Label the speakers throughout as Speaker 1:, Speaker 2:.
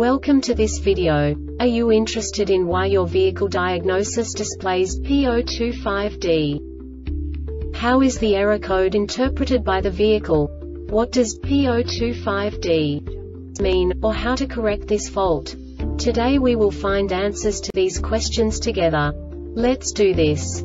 Speaker 1: Welcome to this video. Are you interested in why your vehicle diagnosis displays P025D? How is the error code interpreted by the vehicle? What does P025D mean, or how to correct this fault? Today we will find answers to these questions together. Let's do this.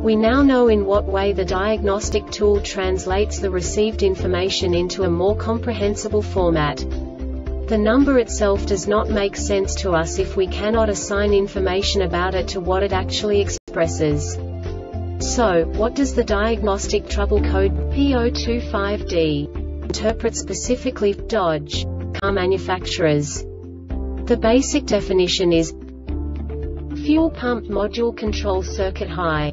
Speaker 1: We now know in what way the diagnostic tool translates the received information into a more comprehensible format. The number itself does not make sense to us if we cannot assign information about it to what it actually expresses. So, what does the diagnostic trouble code P025D interpret specifically Dodge car manufacturers? The basic definition is fuel pump module control circuit high.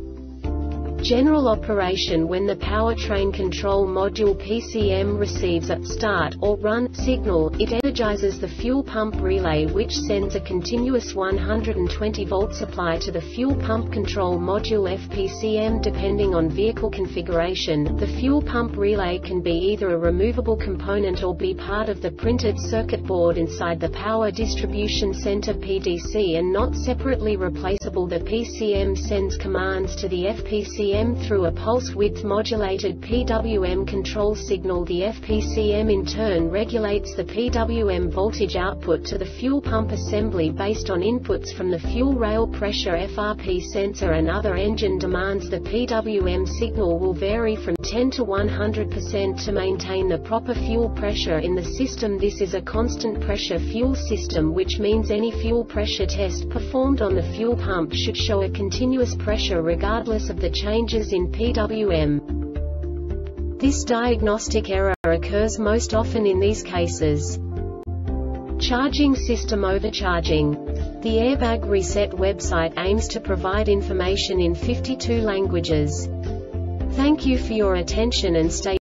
Speaker 1: General operation when the powertrain control module PCM receives a start or run signal, it energizes the fuel pump relay which sends a continuous 120 volt supply to the fuel pump control module FPCM depending on vehicle configuration. The fuel pump relay can be either a removable component or be part of the printed circuit board inside the power distribution center PDC and not separately replaceable. The PCM sends commands to the FPCM Through a pulse width modulated PWM control signal. The FPCM in turn regulates the PWM voltage output to the fuel pump assembly based on inputs from the fuel rail pressure FRP sensor and other engine demands. The PWM signal will vary from 10 to 100% to maintain the proper fuel pressure in the system. This is a constant pressure fuel system which means any fuel pressure test performed on the fuel pump should show a continuous pressure regardless of the change changes in PWM. This diagnostic error occurs most often in these cases. Charging system overcharging. The Airbag Reset website aims to provide information in 52 languages. Thank you for your attention and stay